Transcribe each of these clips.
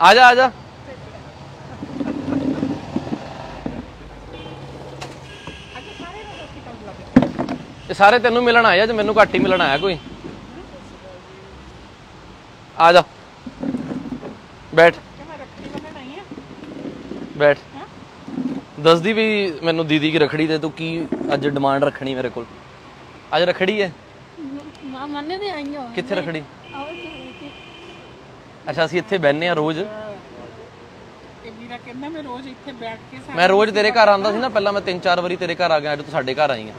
ਆ ਜਾ ਆ ਜਾ। ਇਹ ਸਾਰੇ ਤੈਨੂੰ ਮਿਲਣ ਆਏ ਆ ਜੇ ਮੈਨੂੰ ਘੱਟ ਹੀ ਮਿਲਣ ਆਇਆ ਕੋਈ। ਆ ਜਾ। ਬੈਠ। ਬੈਠ। ਦੱਸਦੀ ਵੀ ਮੈਨੂੰ ਦੀਦੀ ਕੀ ਰਖੜੀ ਤੇ ਤੂੰ ਕੀ ਅੱਜ ਡਿਮਾਂਡ ਰੱਖਣੀ ਮੇਰੇ ਕੋਲ। ਅੱਜ ਰਖੜੀ ਹੈ ਮਾਂ ਮੰਨੇ ਦੇ ਆਈਆਂ। ਕਿੱਥੇ ਰਖੜੀ? ਅੱਛਾ ਅਸੀਂ ਇੱਥੇ ਬੈੰਨੇ ਆ ਰੋਜ਼। ਇਹ ਵੀਰਾ ਕਹਿੰਦਾ ਮੈਂ ਰੋਜ਼ ਇੱਥੇ ਬੈਠ ਕੇ ਸਾਰੇ ਮੈਂ ਰੋਜ਼ ਤੇਰੇ ਘਰ ਆਉਂਦਾ ਸੀ ਨਾ ਪਹਿਲਾਂ ਮੈਂ ਤਿੰਨ ਚਾਰ ਵਾਰੀ ਤੇਰੇ ਘਰ ਆ ਗਿਆ ਅੱਜ ਤੂੰ ਸਾਡੇ ਘਰ ਆਈ ਆ।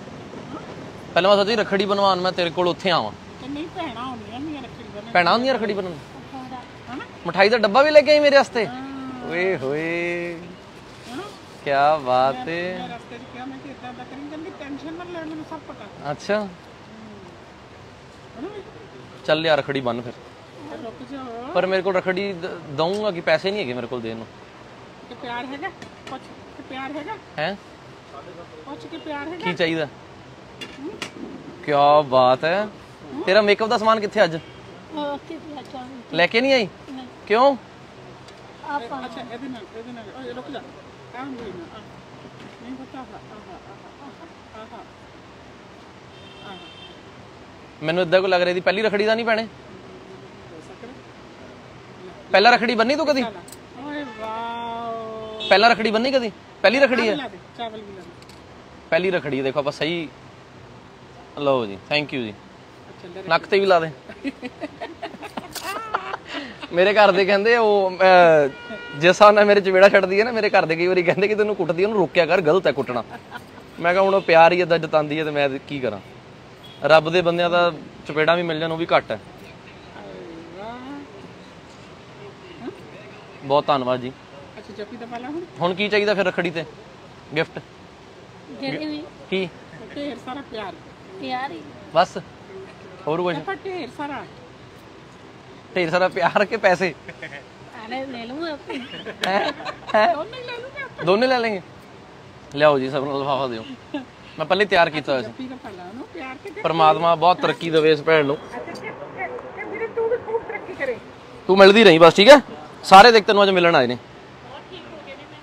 ਪਹਿਲਾਂ ਮੈਂ ਸੋਚੀ ਰਖੜੀ ਬਣਵਾਉਣ ਮੈਂ ਤੇਰੇ ਕੋਲ ਉੱਥੇ ਆਵਾਂ। ਨਹੀਂ ਭੈਣਾਂ ਹੁੰਦੀਆਂ ਰੱਖੜੀ ਬੰਨ੍ਹਣ ਭੈਣਾਂ ਹੁੰਦੀਆਂ ਰਖੜੀ ਬਣਨ? ਹਨਾ? ਮਠਾਈ ਦਾ ਡੱਬਾ ਵੀ ਲੈ ਕੇ ਆਈ ਮੇਰੇ ਵਾਸਤੇ। ਓਏ ਹੋਏ। ਕੀ ਬਾਤ ਹੈ ਮੈਂ ਰਸਤੇ 'ਚ ਕਿਹਾ ਮੈਂ ਕਿ ਇਦਾਂ ਦਾ ਕਰੀ ਕਹਿੰਦੀ ਟੈਨਸ਼ਨ ਨਾ ਲੈ ਮੈਨੂੰ ਸਭ ਪਤਾ। ਅੱਛਾ। ਚੱਲ ਯਾਰ ਰਖੜੀ ਬੰਨ ਫਿਰ। ਰੁਕ ਜਾ। ਪਰ ਮੇਰੇ ਕੋਲ ਰਖੜੀ ਦਊਂਗਾ ਕਿ ਪੈਸੇ ਨਹੀਂ ਹੈਗੇ ਮੇਰੇ ਕੋਲ ਦੇਣ ਨੂੰ। ਕਿ ਪਿਆਰ ਹੈਗਾ? ਪੁੱਛ ਕਿ ਪਿਆਰ ਹੈਗਾ? ਹੈ? ਪੁੱਛ ਕਿ ਪਿਆਰ ਹੈਗਾ? ਕੀ ਚਾਹੀਦਾ? ਕੀ ਬਾਤ ਹੈ। ਤੇਰਾ ਮੇਕਅਪ ਦਾ ਸਮਾਨ ਕਿੱਥੇ ਅੱਜ? ਲੈ ਕੇ ਨਹੀਂ ਆਈ? ਕਿਉਂ? ਆਪਾਂ ਅੱਛਾ ਇਹਦੇ ਨਾਲ ਇਹਦੇ ਨਾਲ ਓਏ ਰੁਕ ਜਾ। ਆ ਨਹੀਂ ਨਾ ਨਹੀਂ ਪਤਾ ਆਹ ਆਹ ਆਹ ਆਹ ਆਹ ਮੈਨੂੰ ਇਦਾਂ ਕੋ ਲੱਗ ਰਿਹਾ ਦੀ ਪਹਿਲੀ ਰਖੜੀ ਦਾ ਨਹੀਂ ਪੈਣੇ? ਪਹਿਲਾਂ ਰਖੜੀ ਬੰਨੀ ਤੂੰ ਕਦੀ? ਓਏ ਵਾਓ। ਪਹਿਲਾਂ ਰਖੜੀ ਬੰਨੀ ਕਦੀ? ਪਹਿਲੀ ਰਖੜੀ ਹੈ? ਚਾਵਲ ਪਹਿਲੀ ਰਖੜੀ ਹੈ ਦੇਖੋ ਆਪਾਂ ਸਹੀ। ਲਓ ਜੀ ਥੈਂਕ ਯੂ ਜੀ। ਨੱਕ ਤੇ ਵੀ ਲਾ ਦੇ। ਮੇਰੇ ਘਰ ਦੇ ਕਹਿੰਦੇ ਉਹ ਜਿਸ ਹਿਸਾਬ ਨਾਲ ਮੇਰੇ ਚਵੇੜਾ ਛੱਡਦੀ ਹੈ ਨਾ ਮੇਰੇ ਘਰ ਦੇ ਕਈ ਵਾਰੀ ਕਹਿੰਦੇ ਕਿ ਤੈਨੂੰ ਕੁੱਟਦੀ ਹੈ, ਉਹਨੂੰ ਰੋਕਿਆ ਕਰ ਗਲਤ ਹੈ ਕੁੱਟਣਾ। ਮੈਂ ਕਿਹਾ ਹੁਣ ਉਹ ਪਿਆਰ ਹੀ ਇਦਾਂ ਜਤਾਂਦੀ ਹੈ ਤੇ ਮੈਂ ਕੀ ਕਰਾਂ। ਰੱਬ ਦੇ ਬੰਦਿਆਂ ਦਾ ਚਪੇੜਾ ਵੀ ਮਿਲ ਜਾਣ ਉਹ ਵੀ ਘੱਟ ਹੈ। ਬਹੁਤ ਧੰਨਵਾਦ ਜੀ। ਅੱਛਾ ਜੱਫੀ ਦਾ ਪਾਲਾ ਹੁਣ। ਹੁਣ ਕੀ ਚਾਹੀਦਾ ਫਿਰ ਰਖੜੀ ਤੇ? ਗਿਫਟ ਕੀ? ਢੇਰ ਸਾਰਾ ਪਿਆਰ। ਪਿਆਰ ਹੀ। ਬਸ ਹੋਰ ਕੁਝ ਆਪਾਂ ਢੇਰ ਸਾਰਾ। ਢੇਰ ਸਾਰਾ ਪਿਆਰ ਕੇ ਪੈਸੇ? ਆਲੇ ਲੈ ਲੂੰ ਆਪੇ। ਹੈ? ਹੈ? ਉਹਨੇ ਲੈ ਲੂਗਾ ਦੋਨੇ ਲੈ ਲੈਂਗੇ? ਲਿਆਓ ਜੀ ਸਭ ਨੂੰ ਲਿਫਾਫਾ ਦਿਓ। ਮੈਂ ਪਹਿਲੇ ਤਿਆਰ ਕੀਤਾ ਹੋਇਆ ਸੀ। ਜੱਫੀ ਦਾ ਪਾਲਾ ਉਹਨੂੰ ਪਿਆਰ ਕੇ ਦੇ ਪਰਮਾਤਮਾ ਬਹੁਤ ਤਰੱਕੀ ਦੇਵੇ ਇਸ ਭੈਣ ਨੂੰ। ਤੇ ਵੀਰੇ ਤੂੰ ਵੀ ਖੂਬ ਤਰੱਕੀ ਕਰੇ। ਤੂੰ ਮਿਲਦੀ ਰਹੀ ਬਸ ਠੀਕ ਹੈ? ਸਾਰੇ ਦੇਖ ਤੈਨੂੰ ਅੱਜ ਮਿਲਣ ਆਏ ਨੇ।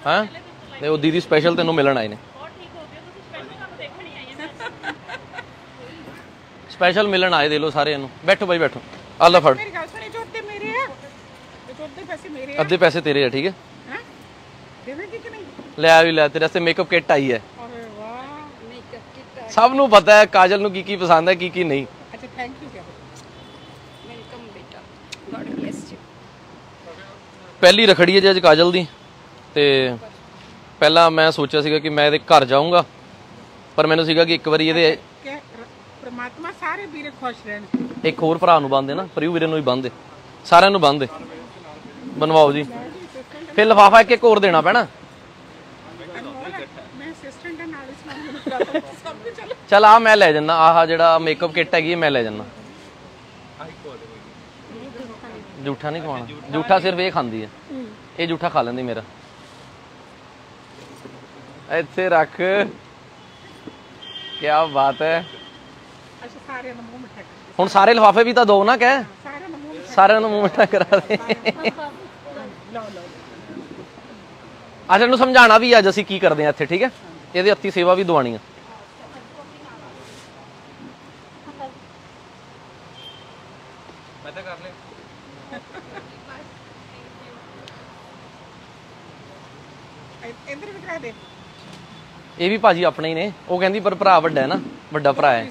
ਹਾਂ? ਤੇ ਉਹ ਦੀਦੀ ਸਪੈਸ਼ਲ ਤੈਨੂੰ ਮਿਲਣ ਆਏ ਨੇ। ਸਪੈਸ਼ਲ ਮਿਲਣ ਆਏ ਦੇ ਲੋ ਸਾਰੇ ਇਹਨੂੰ ਬੈਠੋ ਬਾਈ ਬੈਠੋ। ਫੜ। ਆ ਮੇਰੇ ਆ। ਅੱਧੇ ਪੈਸੇ ਤੇਰੇ ਆ ਠੀਕ ਹੈ? ਹੈ? ਦੇਵੇਂਗੀ ਕਿ ਨਹੀਂ? ਲੈ ਆ ਵੀ ਲੈ ਤੇਰੇ ਵਾਸਤੇ ਮੇਕਅਪ ਕਿੱਟ ਆਈ ਹੈ। ਸਭ ਨੂੰ ਪਤਾ ਹੈ ਕਾਜਲ ਨੂੰ ਕੀ ਕੀ ਪਸੰਦ ਹੈ ਕੀ ਕੀ ਨਹੀਂ। ਅੱਛਾ ਥੈਂਕ ਯੂ ਕਿਹਾ ਵੈਲਕਮ ਬੇਟਾ ਗॉड ਬlesਸ ਯੂ ਪਹਿਲੀ ਰਖੜੀ ਹੈ ਜੀ ਅੱਜ ਕਾਜਲ ਦੀ ਤੇ ਪਹਿਲਾਂ ਮੈਂ ਸੋਚਿਆ ਸੀਗਾ ਕਿ ਮੈਂ ਇਹਦੇ ਘਰ ਜਾਊਂਗਾ ਪਰ ਮੈਨੂੰ ਸੀਗਾ ਕਿ ਇੱਕ ਵਾਰੀ ਇਹਦੇ ਪ੍ਰਮਾਤਮਾ ਸਾਰੇ ਵੀਰੇ ਖੁਸ਼ ਰਹਿਣ। ਇੱਕ ਹੋਰ ਭਰਾ ਨੂੰ ਬੰਦੇ ਨਾ ਪ੍ਰਿਯੂ ਵੀਰੇ ਨੂੰ ਵੀ ਬੰਦੇ ਸਾਰਿਆਂ ਨੂੰ ਬੰਦੇ ਬਣਵਾਓ ਜੀ। ਫਿਰ ਲਫਾਫਾ ਇੱਕ ਇੱਕ ਹੋਰ ਦੇਣਾ ਪੈਣਾ। ਚੱਲ। ਆ ਮੈਂ ਲੈ ਜੰਨਾ ਆਹ ਜਿਹੜਾ ਮੇਕਅਪ ਕਿੱਟ ਹੈਗੀ ਮੈਂ ਲੈ ਜੰਨਾ ਜੂਠਾ ਨਹੀਂ ਖਵਾਉਣਾ। ਜੂਠਾ ਸਿਰਫ ਇਹ ਖਾਂਦੀ ਹੈ। ਇਹ ਜੂਠਾ ਖਾ ਲੈਂਦੀ ਮੇਰਾ। ਇੱਥੇ ਰੱਖ। ਕੀ ਬਾਤ ਹੈ। ਹੁਣ ਸਾਰੇ ਲਫਾਫੇ ਵੀ ਤਾਂ ਦੋ ਨਾ ਕਹਿ। ਸਾਰਿਆਂ ਨੂੰ ਮੂੰਹ ਮਿੱਠਾ ਕਰਾ ਦੇ। ਅੱਜ ਇਹਨੂੰ ਸਮਝਾਣਾ ਵੀ ਅੱਜ ਅਸੀਂ ਕੀ ਕਰਦੇ ਆ ਇੱਥੇ ਠੀਕ ਹੈ? ਇਹਦੇ ਹੱਥੀ ਸੇਵਾ ਵੀ ਦਵਾਣੀ ਆ ਮੈਂ ਤਾਂ ਕਰ ਇੰਦਰ ਵੀ ਕਰਾ ਦੇ ਇਹ ਵੀ ਭਾਜੀ ਆਪਣੇ ਹੀ ਨੇ। ਉਹ ਕਹਿੰਦੀ ਪਰ ਭਰਾ ਵੱਡਾ ਹੈ ਨਾ। ਵੱਡਾ ਭਰਾ ਹੈ।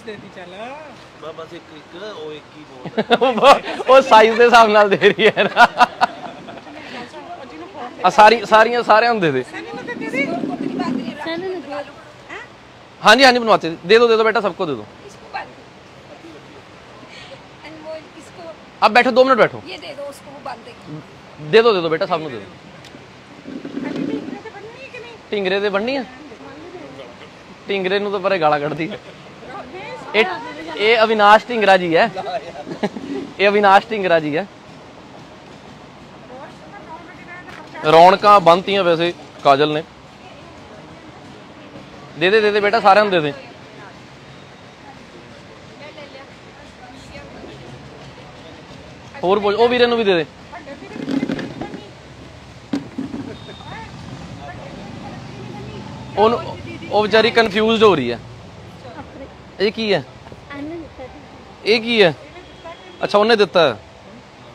ਉਹ ਸਾਈਜ਼ ਦੇ ਹਿਸਾਬ ਨਾਲ ਦੇ ਰਹੀ ਹੈ ਨਾ। ਆ ਸਾਰੀਆਂ ਸਾਰਿਆਂ ਹੁੰਦੇ ਦੇ ਦੇ। ਹਾਂਜੀ ਹਾਂਜੀ ਬਣਵਾਤੇ। ਦੇ ਦੋ ਦੇ ਦੋ ਬੇਟਾ ਸਭ ਕੋ ਦੇ ਦੋ। इसको अब बैठो दो मिनट बैठो ये दे दो उसको वो बांध देगी दे दो दे दो बेटा सब ਨੂੰ ਦੇ ਦੋ ਅਸੀਂ ਵੀ ਇੱਥੇ ਬੰਨੀ ਕਿ ਨਹੀਂ ਢਿੰਗਰੇ ਦੇ ਬੰਨੀ ਆ ਢਿੰਗਰੇ ਨੂੰ ਤਾਂ ਪਰੇ ਗਾਲਾਂ ਕੱਢਦੀ ਹੈ ਇਹ ਇਹ ਅਵਿਨਾਸ਼ ਢਿੰਗਰਾ ਜੀ ਹੈ ਇਹ ਅਵਿਨਾਸ਼ ਢਿੰਗਰਾ ਜੀ ਹੈ ਰੌਣਕਾਂ ਬੰਨਤੀਆਂ ਵੈਸੇ ਕਾਜਲ ਨੇ ਦੇ ਦੇ ਦੇ ਦੇ ਬੇਟਾ ਸਾਰਿਆਂ ਨੂੰ ਦੇ ਦੇ ਹੋਰ ਬੋਲ ਉਹ ਵੀਰੇ ਨੂੰ ਵੀ ਦੇ ਦੇ। ਉਹਨੂੰ ਉਹ ਵਿਚਾਰੀ ਕਨਫਿਊਜ਼ਡ ਹੋ ਰਹੀ ਹੈ। ਇਹ ਕੀ ਹੈ? ਇਹ ਕੀ ਹੈ? ਅੱਛਾ ਉਹਨੇ ਦਿੱਤਾ।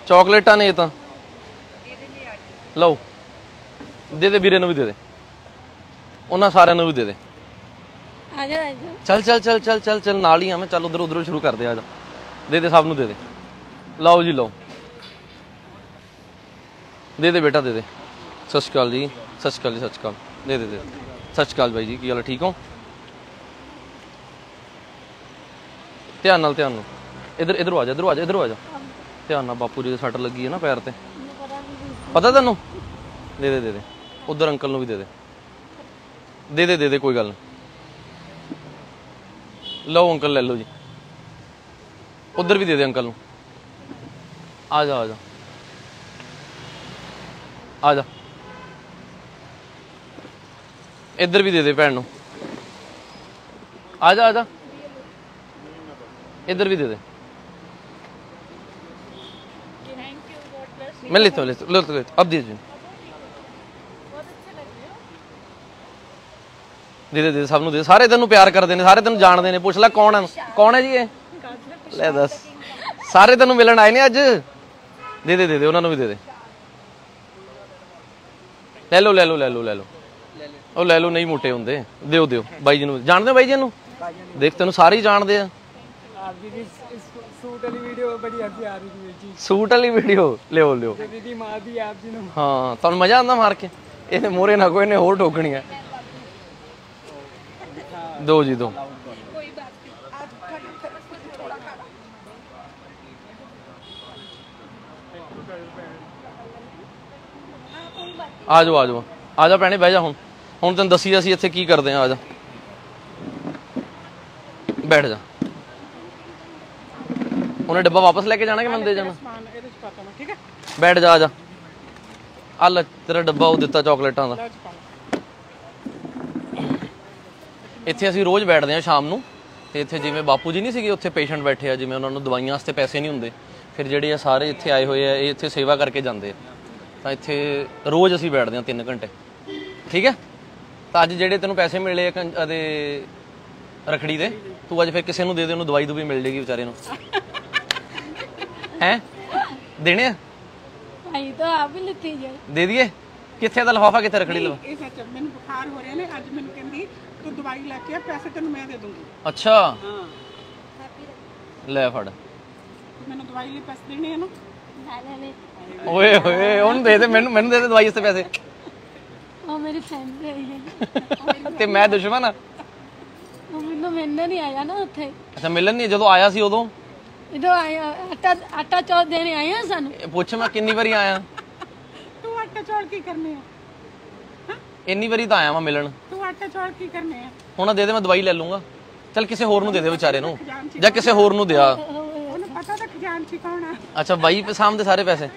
ਚਾਕਲੇਟਾਂ ਨੇ ਇਹ ਤਾਂ। ਲਓ। ਦੇ ਦੇ ਵੀਰੇ ਨੂੰ ਵੀ ਦੇ ਦੇ। ਉਹਨਾਂ ਸਾਰਿਆਂ ਨੂੰ ਵੀ ਦੇ ਦੇ। ਆ ਜਾ ਚੱਲ ਚੱਲ ਚੱਲ ਚੱਲ ਚੱਲ ਚੱਲ ਨਾਲ ਹੀ ਆ ਮੈਂ। ਚੱਲ ਉਧਰ ਉਧਰੋਂ ਸ਼ੁਰੂ ਕਰਦੇ ਆ ਜਾ। ਦੇ ਦੇ ਸਭ ਨੂੰ ਦੇ ਦੇ। ਲਓ ਜੀ, ਲਓ। ਦੇ ਦੇ ਬੇਟਾ, ਦੇ ਦੇ। ਸਤਿ ਸ਼੍ਰੀ ਅਕਾਲ ਜੀ। ਸਤਿ ਸ਼੍ਰੀ ਅਕਾਲ ਜੀ, ਸਤਿ ਸ਼੍ਰੀ ਅਕਾਲ। ਦੇ ਦੇ ਦੇ। ਸਤਿ ਸ਼੍ਰੀ ਅਕਾਲ ਬਾਈ ਜੀ, ਕੀ ਹਾਲ ਠੀਕ ਹੋ? ਧਿਆਨ ਨਾਲ ਧਿਆਨ ਨਾਲ। ਇਧਰ ਇਧਰ ਆ ਜਾ, ਇਧਰ ਆ ਜਾ, ਇਧਰ ਆ ਜਾ। ਧਿਆਨ ਨਾਲ ਬਾਪੂ ਜੀ ਦੇ ਸੱਟ ਲੱਗੀ ਹੈ ਨਾ ਪੈਰ ਤੇ। ਪਤਾ ਤੈਨੂੰ? ਦੇ ਦੇ ਦੇ ਦੇ। ਉਧਰ ਅੰਕਲ ਨੂੰ ਵੀ ਦੇ ਦੇ। ਦੇ ਦੇ ਦੇ ਦੇ, ਕੋਈ ਗੱਲ ਨਹੀਂ। ਲਓ ਅੰਕਲ, ਲੈ ਲਓ ਜੀ। ਉਧਰ ਵੀ ਦੇ ਦੇ ਅੰਕਲ ਨੂੰ। ਆ ਜਾ ਆ ਜਾ ਆ ਜਾ ਇੱਧਰ ਵੀ ਦੇ ਦੇ ਭੈਣ ਨੂੰ ਆ ਜਾ ਆ ਜਾ ਇੱਧਰ ਵੀ ਦੇ ਦੇ मैं लेता हूँ लेता हूँ लेता हूँ अब दीजिए ਦੇ ਦੇ ਦੇ ਸਭ ਨੂੰ ਦੇ ਸਾਰੇ ਤੈਨੂੰ ਪਿਆਰ ਕਰਦੇ ਨੇ ਸਾਰੇ ਤੈਨੂੰ ਜਾਣਦੇ ਨੇ ਪੁੱਛ ਲੈ ਕੌਣ ਹੈ ਕੌਣ ਹੈ ਜੀ ਇਹ ਲੈ ਦੱਸ ਸਾਰੇ ਤੈਨੂੰ ਮਿਲਣ ਆਏ ਨੇ ਅੱਜ ਦੇ ਦੇ ਦੇ ਦੇ ਉਹਨਾਂ ਨੂੰ ਵੀ ਦੇ ਦੇ। ਲੈ ਲੋ ਲੈ ਲਓ ਲੈ ਲਓ ਲੈ ਲਓ। ਉਹ ਲੈ ਲਓ ਨਹੀਂ ਮੋਟੇ ਹੁੰਦੇ। ਦਿਓ ਦਿਓ। ਬਾਈ ਜੀ ਨੂੰ। ਜਾਣਦੇ ਬਾਈ ਜੀ ਨੂੰ ਦੇਖ ਤੈਨੂੰ ਸਾਰੇ ਹੀ ਜਾਣਦੇ ਆ। ਸੂਟ ਵਾਲੀ ਵੀਡੀਓ ਬੜੀ ਅੱਛੀ ਆ ਰਹੀ ਜੀ। ਸੂਟ ਵਾਲੀ ਵੀਡੀਓ ਲਿਓ ਲਿਓ। ਹਾਂ ਤੁਹਾਨੂੰ ਮਜ਼ਾ ਆਉਂਦਾ ਮਾਰ ਕੇ? ਇਹਨੇ ਮੋਰੇ ਨਾ ਕੋਈ ਨੇ ਹੋਰ ਠੋਕਣੀ ਆ। ਦੋ ਜੀ ਦੋ। ਆ ਜਾਓ ਆ ਜਾਓ। ਆ ਜਾ ਭੈਣੇ ਬਹਿ ਜਾ ਹੁਣ। ਹੁਣ ਤੈਨੂੰ ਦੱਸੀ ਅਸੀਂ ਇੱਥੇ ਕੀ ਕਰਦੇ ਆ ਆ ਜਾ। ਬੈਠ ਜਾ। ਉਹਨੇ ਡੱਬਾ ਵਾਪਸ ਲੈ ਕੇ ਜਾਣਾ ਕਿ ਮੈਂ ਦੇ ਜਾਣਾ? ਬੈਠ ਜਾ ਆ ਜਾ। ਆ ਲੈ ਤੇਰਾ ਡੱਬਾ ਉਹ ਦਿੱਤਾ ਚਾਕਲੇਟਾਂ ਦਾ। ਇੱਥੇ ਅਸੀਂ ਰੋਜ਼ ਬੈਠਦੇ ਹਾਂ ਸ਼ਾਮ ਨੂੰ। ਤੇ ਇੱਥੇ ਜਿਵੇਂ ਬਾਪੂ ਜੀ ਨਹੀਂ ਸੀਗੇ ਉੱਥੇ ਪੇਸ਼ੈਂਟ ਬੈਠੇ ਆ ਜਿਵੇਂ ਉਹਨਾਂ ਨੂੰ ਦਵਾਈਆਂ ਵਾਸਤੇ ਪੈਸੇ ਨਹੀਂ ਹੁੰਦੇ। ਫਿਰ ਜਿਹੜੇ ਆ ਸਾਰੇ ਇੱਥੇ ਆਏ ਹੋਏ ਆ ਇਹ ਇੱਥੇ ਸੇਵਾ ਕਰਕੇ ਜਾਂਦੇ ਆ। ਤਾਂ ਇੱਥੇ ਰੋਜ਼ ਅਸੀਂ ਬੈਠਦੇ ਹਾਂ 3 ਘੰਟੇ। ਠੀਕ ਹੈ? ਤਾਂ ਅੱਜ ਜਿਹੜੇ ਤੈਨੂੰ ਪੈਸੇ ਮਿਲੇ ਇਹਦੇ ਰਖੜੀ ਦੇ ਤੂੰ ਅੱਜ ਫਿਰ ਕਿਸੇ ਨੂੰ ਦੇ ਦੇ ਉਹਨੂੰ ਦਵਾਈ ਦੂਵੀ ਮਿਲ ਜੇਗੀ ਵਿਚਾਰੇ ਨੂੰ। ਹੈ? ਦੇਣੇ ਆ? ਭਾਈ ਤਾਂ ਆਪ ਹੀ ਲਿੱਤੀ ਜਾਏ ਦੇ ਦਈਏ? ਕਿੱਥੇ ਦਾ ਲਫਾਫਾ ਕਿੱਥੇ ਰਖੜੀ ਲਵਾ? ਇਹ ਸੱਚ ਮੈਨੂੰ ਬੁਖਾਰ ਹੋ ਰਿਹਾ ਨੇ ਅੱਜ ਮੈਨੂੰ ਕਹਿੰਦੀ ਤੂੰ ਦਵਾਈ ਲੈ ਕੇ ਆ ਪੈਸੇ ਤੈਨੂੰ ਮੈਂ ਦੇ ਦੂੰਗੀ। ਅੱਛਾ। ਹਾਂ। ਲੈ ਫੜ। ਮੈਨੂੰ ਦਵਾਈ ਲਈ ਪੈਸੇ ਦੇਣੇ ਆ ਨਾ। ਓਏ ਹੋਏ ਉਹਨੂੰ ਦੇ ਦੇ ਮੈਨੂੰ ਮੈਨੂੰ ਦੇ ਦੇ ਦਵਾਈ ਵਾਸਤੇ ਪੈਸੇ। ਉਹ ਮੇਰੀ ਫਰੈਂਡ ਹੈ। ਤੇ ਮੈਂ ਦੁਸ਼ਮਣ ਆ? ਉਹ ਮੈਨੂੰ ਮਿਲਣ ਨਹੀਂ ਆਇਆ ਨਾ ਉੱਥੇ। ਅੱਛਾ ਮਿਲਣ ਨਹੀਂ ਜਦੋਂ ਆਇਆ ਸੀ ਉਦੋਂ? ਜਦੋਂ ਆਇਆ ਆਟਾ ਆਟਾ ਚੌਥ ਦੇਣੇ ਆਏ ਆ ਸਾਨੂੰ? ਪੁੱਛ ਮੈਂ ਕਿੰਨੀ ਵਾਰੀ ਆਇਆ? ਤੂੰ ਆਟਾ ਚੌਲ ਕੀ ਕਰਨੇ ਆ? ਇੰਨੀ ਵਾਰੀ ਤਾਂ ਆਇਆ ਮੈਂ ਮਿਲਣ। ਤੂੰ ਆਟਾ ਚੌਲ ਕੀ ਕਰਨੇ ਆ? ਹੁਣ ਦੇ ਦੇ ਮੈਂ ਦਵਾਈ ਲੈ ਲੂੰਗਾ। ਚਲ ਕਿਸੇ ਹੋਰ ਨੂੰ ਦੇ ਦੇ ਵਿਚਾਰੇ ਨੂੰ। ਜਾਂ ਕਿਸੇ ਹੋਰ ਨੂੰ ਦਿਆ। ਉਹਨੂੰ ਪਤਾ ਤਾਂ ਖਜ਼ਾਨਚੀ ਕੌਣ ਆ ਅੱਛਾ ਬਾਈ ਪੇ ਸਾਹਮਣੇ ਸਾਰੇ ਪੈਸੇ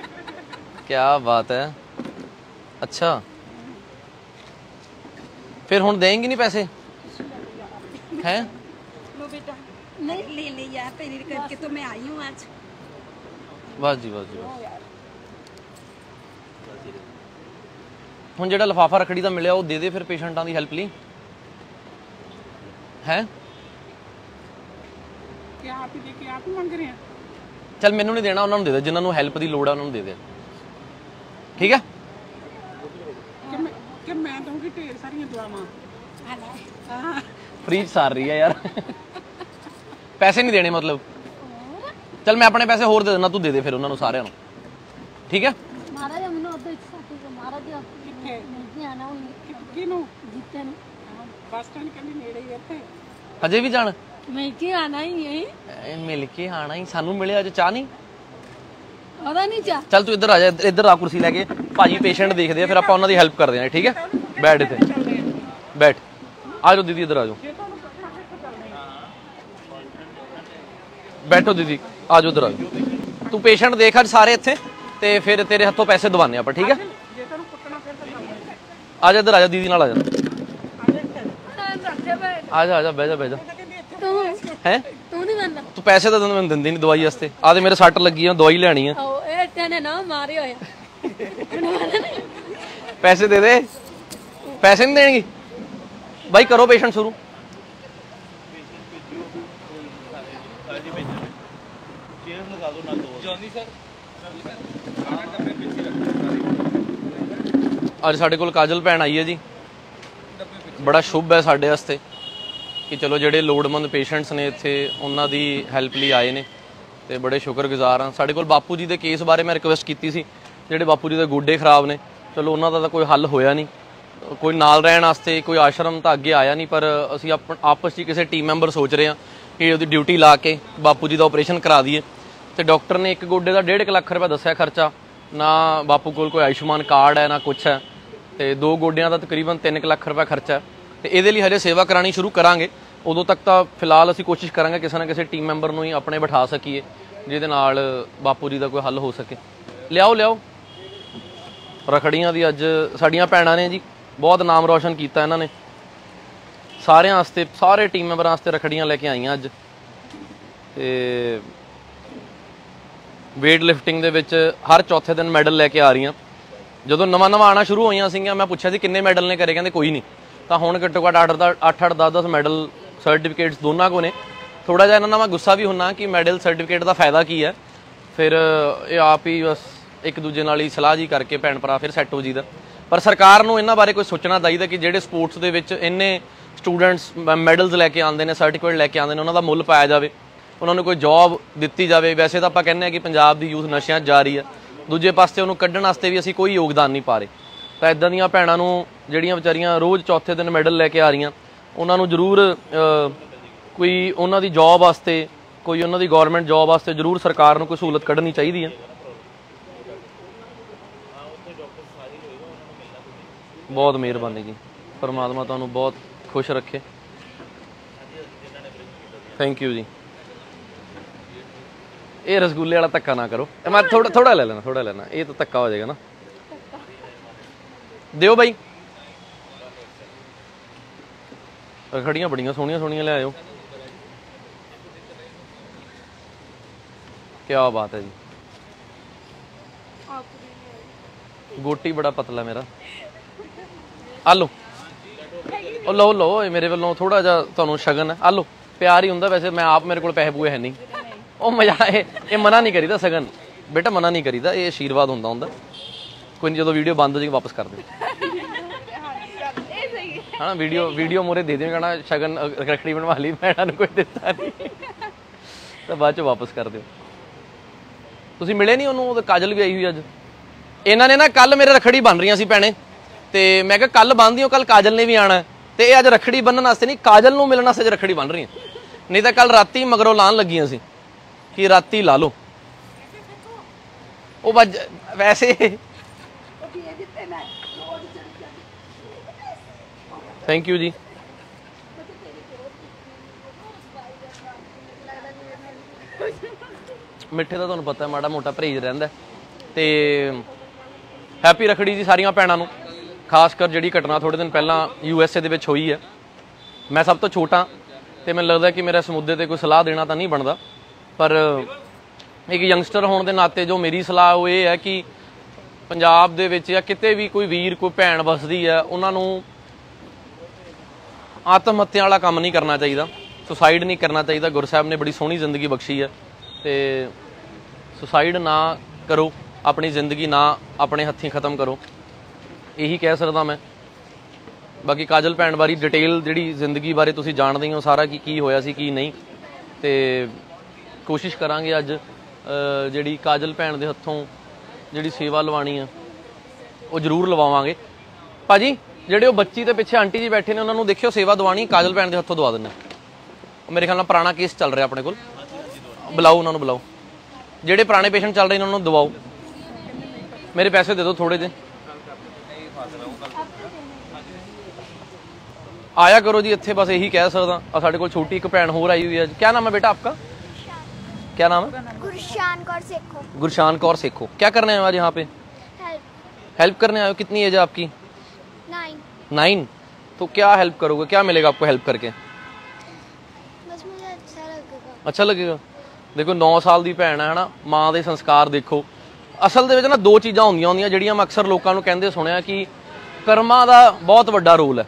ਕੀ ਬਾਤ ਹੈ ਅੱਛਾ ਫਿਰ ਹੁਣ ਦੇਂਗੇ ਨਹੀਂ ਪੈਸੇ ਹੈ लो बेटा नहीं ले ले यार तेरी करके तो मैं आई हूँ आज ਬਸ ਜੀ ਬਸ ਜੀ ਬਸ ਹੁਣ ਜਿਹੜਾ ਲਫਾਫਾ ਰਖੜੀ ਦਾ ਮਿਲਿਆ ਉਹ ਦੇ ਦੇ ਫਿਰ ਪੇਸ਼ੈਂਟਾਂ ਦੀ ਹੈਲਪ ਲਈ ਹੈ ਕਿ ਆਪ ਹੀ ਦੇ ਕੇ ਆਪ ਹੀ ਮੰਗ ਰਹੇ ਆ ਚਲ ਮੈਨੂੰ ਨਹੀਂ ਦੇਣਾ ਉਹਨਾਂ ਨੂੰ ਦੇ ਦੇ ਜਿਨ੍ਹਾਂ ਨੂੰ ਹੈਲਪ ਦੀ ਲੋੜ ਆ ਉਹਨਾਂ ਨੂੰ ਦੇ ਦੇ। ਠੀਕ ਹੈ ਕਿ ਮੈਂ ਕਿ ਮੈਂ ਦਊਂਗੀ ਢੇਰ ਸਾਰੀਆਂ ਦੁਆਵਾਂ। ਹਾਂ। ਫ੍ਰੀ ਸਾਰ ਰਹੀ ਹੈ ਯਾਰ। ਪੈਸੇ ਨਹੀਂ ਦੇਣੇ ਮਤਲਬ। ਚਲ ਮੈਂ ਆਪਣੇ ਪੈਸੇ ਹੋਰ ਦੇ ਦਿੰਦਾ ਤੂੰ ਦੇ ਦੇ ਫਿਰ ਉਹਨਾਂ ਨੂੰ ਸਾਰਿਆਂ ਨੂੰ। ਠੀਕ ਹੈ ਮਹਾਰਾਜ ਮੈਨੂੰ ਉਹਦੇ ਸਾਥੀ ਕੋ ਮਹਾਰਾਜ ਕਿੱਥੇ? ਨਹੀਂ ਆਣਾ ਉਹ। ਕਿਹਨੂੰ? ਜਿੱਤੇ ਨੂੰ। ਬੱਸ ਸਟੈਂਡ ਕਹਿੰਦੀ ਨੇੜੇ ਹੀ ਇੱਥੇ। ਹਜੇ ਵੀ ਜਾਣ? ਮੈਂ ਕੀ ਆਣਾ ਹੀ ਹੈ। ਇਹ ਮਿਲ ਕੇ ਆਣਾ ਹੀ। ਸਾਨੂੰ ਮਿਲਿਆ ਅੱਜ ਚਾਹ ਨਹੀਂ? ਉਹਦਾ ਨਹੀਂ ਚਾ ਚੱਲ ਤੂੰ ਇੱਧਰ ਆ ਜਾ ਇੱਧਰ- ਆ ਕੁਰਸੀ ਲੈ ਕੇ। ਭਾਜੀ ਪੇਸ਼ੈਂਟ ਦੇਖਦੇ ਆ ਫਿਰ ਆਪਾਂ ਉਹਨਾਂ ਦੀ ਹੈਲਪ ਕਰਦੇ ਆ ਠੀਕ ਹੈ? ਬੈਠ ਇੱਥੇ। ਬੈਠ। ਆ ਜਾਓ ਦੀਦੀ ਇੱਧਰ ਆ ਜਾਓ। ਬੈਠੋ ਦੀਦੀ ਆ ਜਾਓ ਇੱਧਰ ਆ ਜਾਓ। ਤੂੰ ਪੇਸ਼ੈਂਟ ਦੇਖ ਅੱਜ ਸਾਰੇ ਇੱਥੇ ਤੇ ਫਿਰ ਤੇਰੇ ਹੱਥੋਂ ਪੈਸੇ ਦਵਾਨੇ ਆਪਾਂ ਠੀਕ ਹੈ? ਆ ਜਾ ਇੱਧਰ ਆ ਜਾ ਦੀਦੀ ਨਾਲ ਆ ਜਾ। ਆ ਜਾ ਆ ਜਾ ਬਹਿ ਜਾ ਬਹਿ ਜਾ। ਹੈ? ਤੂੰ ਨਹੀਂ ਦਿੰਦਾ ਤੂੰ ਪੈਸੇ ਤਾਂ ਤੈਨੂੰ ਮੈਨੂੰ ਦਿੰਦੀ ਨਹੀਂ ਦਵਾਈ ਵਾਸਤੇ। ਆ ਤੇ ਮੇਰੇ ਸੱਟ ਲੱਗੀ ਆ ਦਵਾਈ ਲੈਣੀ ਆ। ਆਹੋ ਇਹ ਤੈਨੇ ਨਾ ਮਾਰੇ ਹੋਇਆ ਪੈਸੇ ਦੇ ਦੇ। ਪੈਸੇ ਨਹੀਂ ਦੇਣਗੇ। ਬਾਈ ਕਰੋ ਪੇਸ਼ੈਂਟ ਸ਼ੁਰੂ। ਅੱਜ ਸਾਡੇ ਕੋਲ ਕਾਜਲ ਭੈਣ ਆਈ ਹੈ ਜੀ। ਬੜਾ ਸ਼ੁਭ ਹੈ ਸਾਡੇ ਵਾਸਤੇ। ਕਿ ਚਲੋ ਜਿਹੜੇ ਲੋੜਮੰਦ ਪੇਸ਼ੈਂਟਸ ਨੇ ਇੱਥੇ, ਉਹਨਾਂ ਦੀ ਹੈਲਪ ਲਈ ਆਏ ਨੇ ਤੇ ਬੜੇ ਸ਼ੁਕਰਗੁਜ਼ਾਰ ਹਾਂ। ਸਾਡੇ ਕੋਲ ਬਾਪੂ ਜੀ ਦੇ ਕੇਸ ਬਾਰੇ ਮੈਂ ਰਿਕੁਐਸਟ ਕੀਤੀ ਸੀ, ਜਿਹੜੇ ਬਾਪੂ ਜੀ ਦੇ ਗੋਡੇ ਖਰਾਬ ਨੇ। ਚਲੋ ਉਹਨਾਂ ਦਾ ਤਾਂ ਕੋਈ ਹੱਲ ਹੋਇਆ ਨਹੀਂ। ਕੋਈ ਨਾਲ ਰਹਿਣ ਵਾਸਤੇ ਕੋਈ ਆਸ਼ਰਮ ਤਾਂ ਅੱਗੇ ਆਇਆ ਨਹੀਂ, ਪਰ ਅਸੀਂ ਆਪ- ਆਪਸ 'ਚ ਹੀ ਕਿਸੇ ਟੀਮ ਮੈਂਬਰ ਸੋਚ ਰਹੇ ਹਾਂ ਕਿ ਉਹਦੀ ਡਿਊਟੀ ਲਾ ਕੇ ਬਾਪੂ ਜੀ ਦਾ ਆਪਰੇਸ਼ਨ ਕਰਾ ਦਈਏ। ਤੇ ਡਾਕਟਰ ਨੇ ਇੱਕ ਗੋਡੇ ਦਾ 1.5 ਲੱਖ ਰੁਪਏ ਦੱਸਿਆ ਖਰਚਾ। ਨਾ ਬਾਪੂ ਕੋਲ ਕੋਈ ਆਯੁਸ਼ਮਾਨ ਕਾਰਡ ਹੈ, ਨਾ ਕੁਛ ਹੈ। ਤੇ ਦੋ ਗੋਡਿਆਂ ਦਾ ਤਕਰੀਬਨ 3 ਲੱਖ ਰੁਪਏ ਖਰਚਾ ਹੈ। ਤੇ ਇਹਦੇ ਲਈ ਹਜੇ ਸੇਵਾ ਕਰਾਣੀ ਸ਼ੁਰੂ ਕਰਾਂਗੇ। ਉਦੋਂ ਤੱਕ ਤਾਂ ਫਿਲਹਾਲ ਅਸੀਂ ਕੋਸ਼ਿਸ਼ ਕਰਾਂਗੇ ਕਿਸੇ ਨਾ ਕਿਸੇ ਟੀਮ ਮੈਂਬਰ ਨੂੰ ਹੀ ਆਪਣੇ ਬਿਠਾ ਸਕੀਏ, ਜਿਹਦੇ ਨਾਲ ਬਾਪੂ ਜੀ ਦਾ ਕੋਈ ਹੱਲ ਹੋ ਸਕੇ। ਲਿਆਓ ਲਿਆਓ। ਰਖੜੀਆਂ ਦੀ ਅੱਜ ਸਾਡੀਆਂ ਭੈਣਾਂ ਨੇ ਜੀ, ਬਹੁਤ ਨਾਮ ਰੌਸ਼ਨ ਕੀਤਾ ਇਹਨਾਂ ਨੇ। ਸਾਰਿਆਂ ਵਾਸਤੇ, ਸਾਰੇ ਟੀਮ ਮੈਂਬਰਾਂ ਵਾਸਤੇ ਰਖੜੀਆਂ ਲੈ ਕੇ ਆਈਆਂ ਅੱਜ। ਤੇ weight lifting ਦੇ ਵਿੱਚ ਹਰ ਚੌਥੇ ਦਿਨ ਮੈਡਲ ਲੈ ਕੇ ਆ ਰਹੀਆਂ। ਜਦੋਂ ਨਵਾਂ ਨਵਾਂ ਆਣਾ ਸ਼ੁਰੂ ਹੋਈਆਂ ਸੀਗੀਆਂ, ਮੈਂ ਪੁੱਛਿਆ ਸੀ ਕਿੰਨੇ ਮੈਡਲ ਨੇ ਕਰੇ ਕਹਿੰਦੇ ਕੋਈ ਨਹੀਂ। ਤਾਂ ਹੁਣ ਘੱਟੋ ਘੱਟ 8 ਦਾ 8 8 10 10 ਮੈਡਲ ਸਰਟੀਫਿਕੇਟਸ ਦੋਨਾਂ ਕੋ ਨੇ। ਥੋੜਾ ਜਿਹਾ ਇਹਨਾਂ ਨਾਲ ਮੈਂ ਗੁੱਸਾ ਵੀ ਹੁੰਨਾ ਕਿ ਮੈਡਲ ਸਰਟੀਫਿਕੇਟ ਦਾ ਫਾਇਦਾ ਕੀ ਹੈ। ਫਿਰ, ਇਹ ਆਪ ਹੀ ਬਸ ਇੱਕ ਦੂਜੇ ਨਾਲ ਹੀ ਸਲਾਹ ਜੀ ਕਰਕੇ ਭੈਣ ਭਰਾ ਫਿਰ ਸੈੱਟ ਹੋ ਜੀਦਾ ਪਰ ਸਰਕਾਰ ਨੂੰ ਇਹਨਾਂ ਬਾਰੇ ਕੋਈ ਸੋਚਣਾ ਚਾਹੀਦਾ ਕਿ ਜਿਹੜੇ ਸਪੋਰਟਸ ਦੇ ਵਿੱਚ ਇੰਨੇ ਸਟੂਡੈਂਟਸ ਮੈਡਲਸ ਲੈ ਕੇ ਆਉਂਦੇ ਨੇ ਸਰਟੀਫਿਕੇਟ ਲੈ ਕੇ ਆਉਂਦੇ ਨੇ, ਉਹਨਾਂ ਦਾ ਮੁੱਲ ਪਾਇਆ ਜਾਵੇ। ਉਹਨਾਂ ਨੂੰ ਕੋਈ ਜੌਬ ਦਿੱਤੀ ਜਾਵੇ। ਵੈਸੇ ਤਾਂ ਆਪਾਂ ਕਹਿੰਦੇ ਆ ਕਿ ਪੰਜਾਬ ਦੀ ਯੂਥ ਨਸ਼ਿਆਂ 'ਚ ਜਾ ਰਹੀ ਆ ਦੂਜੇ ਪਾਸੇ ਉਹਨੂੰ ਕੱਢਣ ਵਾਸਤੇ ਵੀ ਅਸੀਂ ਕੋਈ ਯੋਗਦਾਨ ਨਹੀਂ ਪਾ ਰਹੇ। ਤਾਂ ਇਦਾਂ ਦੀਆਂ ਭੈਣਾਂ ਨੂੰ ਜਿਹੜੀਆਂ ਵਿਚਾਰੀਆਂ ਰੋਜ਼ ਚੌਥੇ ਦਿਨ ਮੈਡਲ ਲੈ ਕੇ ਆ ਰਹੀਆਂ ਉਹਨਾਂ ਨੂੰ ਜ਼ਰੂਰ ਕੋਈ ਉਹਨਾਂ ਦੀ ਜੌਬ ਵਾਸਤੇ, ਕੋਈ ਉਹਨਾਂ ਦੀ ਗਵਰਨਮੈਂਟ ਜੌਬ ਵਾਸਤੇ ਜ਼ਰੂਰ ਸਰਕਾਰ ਨੂੰ ਕੋਈ ਸਹੂਲਤ ਕੱਢਣੀ ਚਾਹੀਦੀ ਹੈ ਬਹੁਤ ਮਿਹਰਬਾਨੀ ਜੀ। ਪਰਮਾਤਮਾ ਤੁਹਾਨੂੰ ਬਹੁਤ ਖੁਸ਼ ਰੱਖੇ। ਥੈਂਕ ਯੂ ਜੀ। ਇਹ ਰਸਗੁੱਲੇ ਵਾਲਾ ਧੱਕਾ ਨਾ ਕਰੋ। ਮੈਂ ਥੋੜਾ ਥੋੜਾ ਲੈ ਲੈਣਾ ਥੋੜਾ ਲੈਣਾ। ਇਹ ਤਾਂ ਧੱਕਾ ਹੋ ਜਾਏਗਾ ਨਾ। ਦਿਓ ਬਾਈ। ਰਖੜੀਆਂ ਬੜੀਆਂ ਸੋਹਣੀਆਂ ਸੋਹਣੀਆਂ ਲੈ ਆਇਓ। ਕੀ ਬਾਤ ਹੈ ਜੀ। ਗੋਟੀ ਬੜਾ ਪਤਲਾ ਮੇਰਾ। ਆ ਲਓ। ਉਹ ਲਓ ਲਓ, ਇਹ ਮੇਰੇ ਵੱਲੋਂ ਥੋੜਾ ਜਿਹਾ ਤੁਹਾਨੂੰ ਸ਼ਗਨ ਹੈ। ਆ ਲਓ, ਪਿਆਰ ਹੀ ਹੁੰਦਾ ਵੈਸੇ, ਮੈਂ ਆਪ ਮੇਰੇ ਕੋਲ ਪੈਸੇ ਪੂਏ ਹੈ ਨਹੀਂ। ਉਹ ਮਜ਼ਾ, ਇਹ ਇਹ ਮਨਾ ਨਹੀਂ ਕਰੀਦਾ ਸ਼ਗਨ। ਬੇਟਾ ਮਨਾ ਨਹੀਂ ਕਰੀਦਾ, ਇਹ ਆਸ਼ੀਰਵਾਦ ਹੁੰਦਾ ਹੁੰਦਾ। ਕੋਈ ਨਹੀਂ ਜਦੋਂ ਵੀਡੀਓ ਬੰਦ ਹੋ ਜਾਏਗੀ, ਵਾਪਸ ਕਰ ਦਿਓ। ਹਾਂ ਵੀਡੀਓ ਵੀਡੀਓ ਮੋਰੇ ਦੇ ਦਿਓ ਕਹਣਾ ਸ਼ਗਨ ਅ, ਬਣਵਾ ਲਈ ਮੈਡਮ ਨੂੰ ਕੋਈ ਦਿੱਤਾ ਨਹੀਂ ਤਾਂ ਬਾਅਦ ਚ ਵਾਪਸ ਕਰ ਦਿਓ। ਤੁਸੀਂ ਮਿਲੇ ਨਹੀਂ ਉਹਨੂੰ ਉਹ ਕਾਜਲ ਵੀ ਆਈ ਹੋਈ ਅੱਜ? ਇਹਨਾਂ ਨੇ ਨਾ ਕੱਲ ਮੇਰੇ ਰਖੜੀ ਬਣ ਰਹੀਆਂ ਸੀ ਭੈਣੇ। ਤੇ ਮੈਂ ਕਿਹਾ ਕੱਲ ਬੰਨ੍ਹਦੀ ਹੋ ਕੱਲ ਕਾਜਲ ਨੇ ਵੀ ਆਣਾ ਤੇ ਇਹ ਅੱਜ ਰਖੜੀ ਬੰਨਣ ਵਾਸਤੇ ਨਹੀਂ ਕਾਜਲ ਨੂੰ ਮਿਲਣ ਵਾਸਤੇ ਅੱਜ ਰਖੜੀ ਬੰਨ ਰਹੀਆਂ। ਨਹੀਂ ਤਾਂ ਕੱਲ ਰਾਤੀ ਮਗਰੋਂ ਲਾਣ ਲੱਗੀਆਂ ਸੀ ਕਿ ਰਾਤੀ ਲਾ ਲਓ। ਉਹ ਵੈਸੇ ਥੈਂਕ ਯੂ ਜੀ। ਮਿੱਠੇ ਦਾ ਤੁਹਾਨੂੰ ਪਤਾ, ਮਾੜਾ ਮੋਟਾ ਪਰਹੇਜ ਰਹਿੰਦਾ ਹੈ। ਤੇ ਹੈਪੀ ਰਖੜੀ ਜੀ ਸਾਰੀਆਂ ਭੈਣਾਂ ਨੂੰ, ਖਾਸ ਕਰ ਜਿਹੜੀ ਘਟਨਾ ਥੋੜੇ ਦਿਨ ਪਹਿਲਾਂ ਯੂ ਐਸ ਏ ਦੇ ਵਿੱਚ ਹੋਈ ਹੈ। ਮੈਂ ਸਭ ਤੋਂ ਛੋਟਾ, ਤੇ ਮੈਨੂੰ ਲੱਗਦਾ ਕਿ ਮੇਰਾ ਇਸ ਮੁੱਦੇ ਤੇ ਕੋਈ ਸਲਾਹ ਦੇਣਾ ਤਾਂ ਨਹੀਂ ਬਣਦਾ। ਪਰ ਇੱਕ ਯੰਗਸਟਰ ਹੋਣ ਦੇ ਨਾਤੇ ਜੋ ਮੇਰੀ ਸਲਾਹ ਉਹ ਇਹ ਹੈ ਕਿ ਪੰਜਾਬ ਦੇ ਵਿੱਚ ਜਾਂ ਕਿਤੇ ਵੀ ਕੋਈ ਵੀਰ, ਕੋਈ ਭੈਣ ਵਸਦੀ ਹੈ, ਉਹਨਾਂ ਨੂੰ ਆਤਮ ਹੱਤਿਆ ਵਾਲਾ ਕੰਮ ਨਹੀਂ ਕਰਨਾ ਚਾਹੀਦਾ। ਸੁਸਾਈਡ ਨਹੀਂ ਕਰਨਾ ਚਾਹੀਦਾ। ਗੁਰਸਾਹਿਬ ਨੇ ਬੜੀ ਸੋਹਣੀ ਜ਼ਿੰਦਗੀ ਬਖਸ਼ੀ ਹੈ। ਤੇ ਸੁਸਾਈਡ ਨਾ ਕਰੋ, ਆਪਣੀ ਜ਼ਿੰਦਗੀ ਨਾ ਆਪਣੇ ਹੱਥੀਂ ਖਤਮ ਕਰੋ। ਇਹੀ ਕਹਿ ਸਕਦਾ ਮੈਂ। ਬਾਕੀ ਕਾਜਲ ਭੈਣ ਬਾਰੇ ਡਿਟੇਲ ਜਿਹੜੀ ਜ਼ਿੰਦਗੀ ਬਾਰੇ ਤੁਸੀਂ ਜਾਣਦੇ ਹੋ ਸਾਰਾ ਕੀ ਕੀ ਹੋਇਆ ਸੀ, ਕੀ ਨਹੀਂ। ਤੇ ਕੋਸ਼ਿਸ਼ ਕਰਾਂਗੇ ਅੱਜ ਜਿਹੜੀ ਕਾਜਲ ਭੈਣ ਦੇ ਹੱਥੋਂ ਜਿਹੜੀ ਸੇਵਾ ਲਵਾਣੀ ਆ ਉਹ ਜ਼ਰੂਰ ਲਵਾਵਾਂਗੇ। ਭਾਜੀ ਜਿਹੜੇ ਉਹ ਬੱਚੀ ਦੇ ਪਿੱਛੇ ਆਂਟੀ ਜੀ ਬੈਠੇ ਨੇ ਉਹਨਾਂ ਨੂੰ ਦੇਖਿਓ ਸੇਵਾ ਦਵਾਣੀ ਕਾਜਲ ਭੈਣ ਦੇ ਹੱਥੋਂ ਦਵਾ ਦਿੰਦੇ ਉਹ ਮੇਰੇ ਖਿਆਲ ਨਾਲ ਪੁਰਾਣਾ ਕੇਸ ਚੱਲ ਰਿਹਾ ਆਪਣੇ ਕੋਲ ਬੁਲਾਓ ਉਹਨਾਂ ਨੂੰ ਬੁਲਾਓ ਜਿਹੜੇ ਪੁਰਾਣੇ ਪੇਸ਼ੈਂਟ ਚੱਲ ਰਹੇ ਨੇ ਉਹਨਾਂ ਨੂੰ ਦਵਾਓ ਮੇਰੇ ਪੈਸੇ ਦੇ ਦਿਓ ਥੋੜੇ ਜਿਹੇ ਆਇਆ ਕਰੋ ਜੀ ਇੱਥੇ ਬਸ ਇਹੀ ਕਹਿ ਸਕਦਾ ਆ ਸਾਡੇ ਕੋਲ ਛੋਟੀ ਇੱਕ ਭੈਣ ਹੋਰ ਆਈ ਹੋਈ ਹੈ ਕੀ ਨਾਮ ਹੈ बेटा आपका क्या नाम है गुरशान कौर सेखो गुरशान कौर सेखो क्या करने आए हो आज यहाँ पे हेल्प हेल्प करने आए हो कितनी एज है आपकी नाइन नाइन तो क्या हेल्प करोगे क्या मिलेगा आपको हेल्प करके बस मुझे अच्छा लगेगा ਅੱਛਾ ਲੱਗੇਗਾ ਦੇਖੋ 9 ਸਾਲ ਦੀ ਭੈਣ ਹੈ ਹਨਾ ਮਾਂ ਦੇ ਸੰਸਕਾਰ ਦੇਖੋ ਅਸਲ ਦੇ ਵਿੱਚ ਨਾ ਦੋ ਚੀਜ਼ਾਂ ਹੁੰਦੀਆਂ ਹੁੰਦੀਆਂ ਜਿਹੜੀਆਂ ਮੈਂ ਅਕਸਰ ਲੋਕਾਂ ਨੂੰ ਕਹਿੰਦੇ ਸੁਣਿਆ ਕਿ ਕਰਮਾਂ ਦਾ ਬਹੁਤ ਵੱਡਾ ਰੋਲ ਹੈ